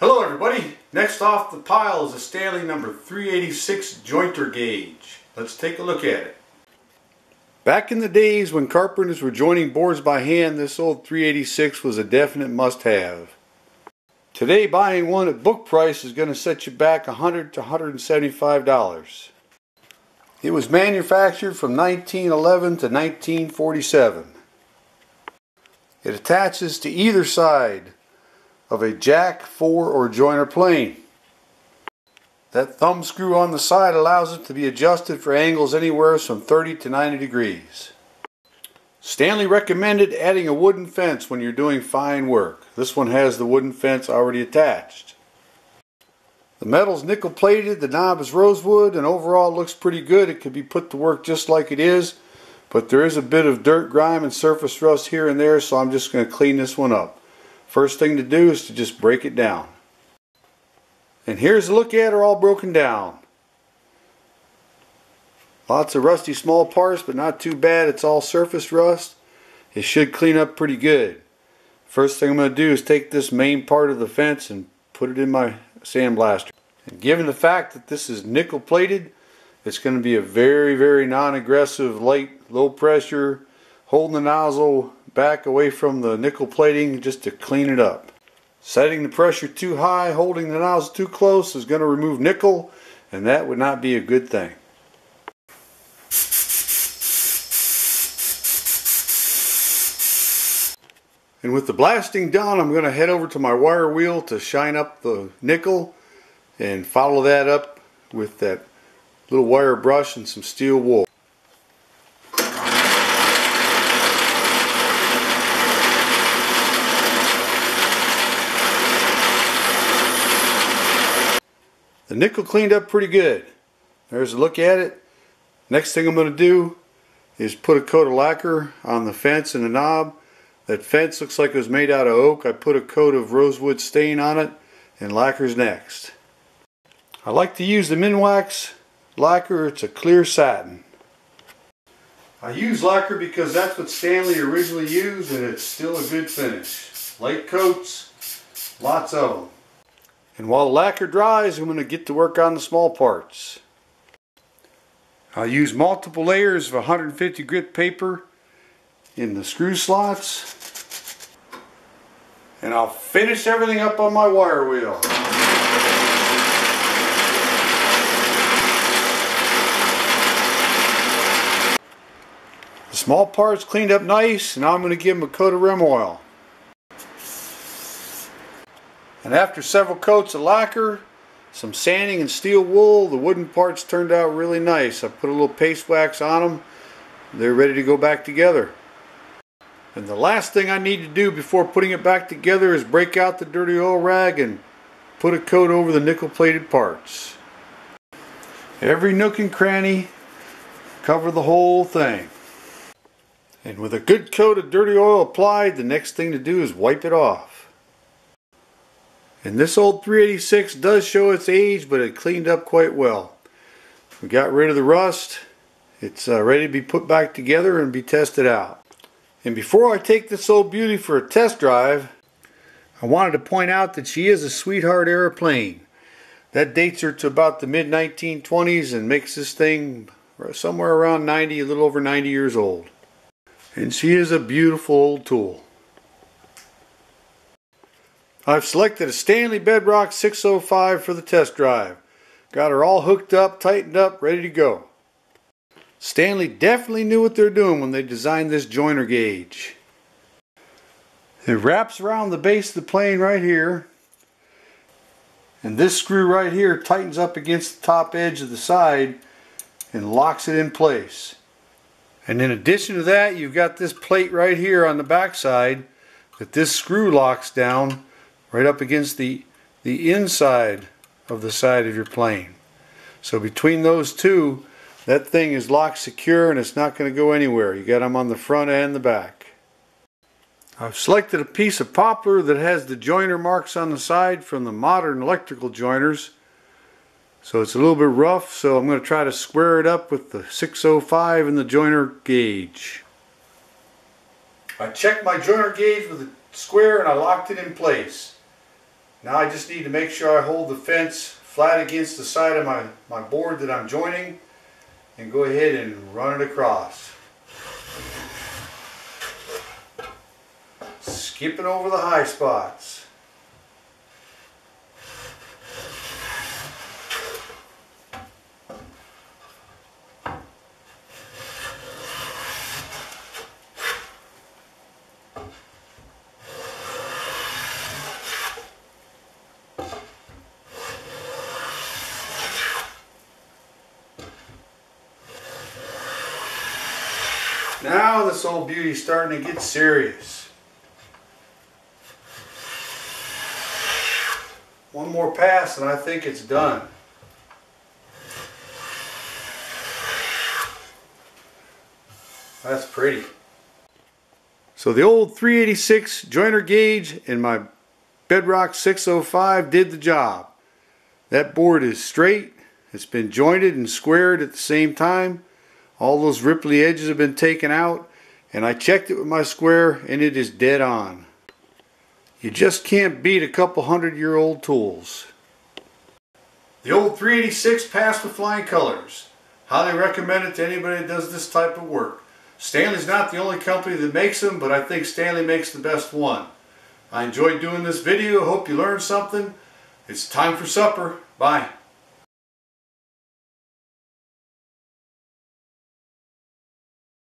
Hello everybody. Next off the pile is a Stanley number 386 jointer gauge. Let's take a look at it. Back in the days when carpenters were joining boards by hand, this old 386 was a definite must-have. Today buying one at book price is going to set you back 100 to $175. It was manufactured from 1911 to 1947. It attaches to either side of a jack, fore, or joiner plane. That thumb screw on the side allows it to be adjusted for angles anywhere from 30 to 90 degrees. Stanley recommended adding a wooden fence when you're doing fine work. This one has the wooden fence already attached. The metal's nickel plated, the knob is rosewood, and overall looks pretty good. It could be put to work just like it is, but there is a bit of dirt, grime, and surface rust here and there, so I'm just going to clean this one up. First thing to do is to just break it down. And here's a look at her all broken down. Lots of rusty small parts, but not too bad. It's all surface rust. It should clean up pretty good. First thing I'm going to do is take this main part of the fence and put it in my sandblaster. And given the fact that this is nickel plated, it's going to be a very, very non-aggressive, light, low pressure, holding the nozzle back away from the nickel plating just to clean it up. Setting the pressure too high, holding the nozzle too close is going to remove nickel and that would not be a good thing. And with the blasting done, I'm going to head over to my wire wheel to shine up the nickel and follow that up with that little wire brush and some steel wool. The nickel cleaned up pretty good. There's a look at it. Next thing I'm going to do is put a coat of lacquer on the fence and the knob. That fence looks like it was made out of oak. I put a coat of rosewood stain on it and lacquer's next. I like to use the Minwax lacquer. It's a clear satin. I use lacquer because that's what Stanley originally used and it's still a good finish. Light coats, lots of them. And while the lacquer dries, I'm going to get to work on the small parts. I'll use multiple layers of 150 grit paper in the screw slots. And I'll finish everything up on my wire wheel. The small parts cleaned up nice, and now I'm going to give them a coat of Rem Oil. And after several coats of lacquer, some sanding and steel wool, the wooden parts turned out really nice. I put a little paste wax on them. They're ready to go back together. And the last thing I need to do before putting it back together is break out the dirty oil rag and put a coat over the nickel plated parts. Every nook and cranny, cover the whole thing. And with a good coat of dirty oil applied, the next thing to do is wipe it off. And this old 386 does show its age, but it cleaned up quite well. We got rid of the rust. It's uh, ready to be put back together and be tested out. And before I take this old beauty for a test drive, I wanted to point out that she is a sweetheart era plane. That dates her to about the mid 1920s and makes this thing somewhere around 90, a little over 90 years old. And she is a beautiful old tool. I've selected a Stanley Bedrock 605 for the test drive. Got her all hooked up, tightened up, ready to go. Stanley definitely knew what they're doing when they designed this joiner gauge. It wraps around the base of the plane right here. And this screw right here tightens up against the top edge of the side and locks it in place. And in addition to that, you've got this plate right here on the back side that this screw locks down right up against the, the inside of the side of your plane. So between those two, that thing is locked secure and it's not going to go anywhere. You got them on the front and the back. I've selected a piece of poplar that has the joiner marks on the side from the modern electrical joiners. So it's a little bit rough, so I'm going to try to square it up with the 605 and the joiner gauge. I checked my joiner gauge with a square and I locked it in place. Now I just need to make sure I hold the fence flat against the side of my, my board that I'm joining and go ahead and run it across. Skipping over the high spots. Now this old beauty's starting to get serious. One more pass and I think it's done. That's pretty. So the old 386 jointer gauge and my Bedrock 605 did the job. That board is straight. It's been jointed and squared at the same time. All those ripply edges have been taken out and I checked it with my square and it is dead on. You just can't beat a couple hundred year old tools. The old 386 passed with flying colors. Highly recommend it to anybody that does this type of work. Stanley's not the only company that makes them, but I think Stanley makes the best one. I enjoyed doing this video. Hope you learned something. It's time for supper. Bye.